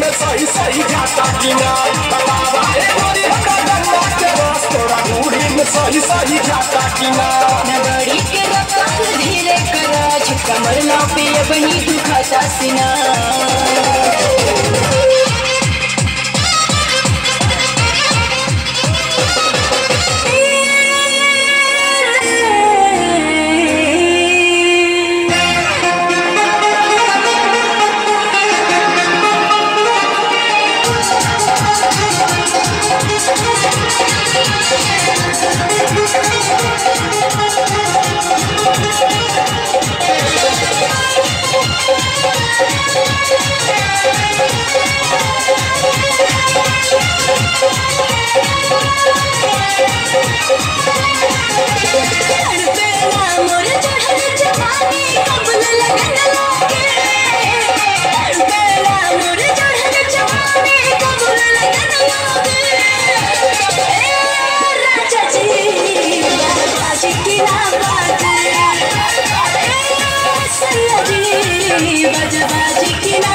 में सही सही जाता कि ना बतावा ए गोरी सही सही जाता कि ना नगरी के रफ्तार धीरे करा ना पे बनी दुखाता सिना। बजबाजी की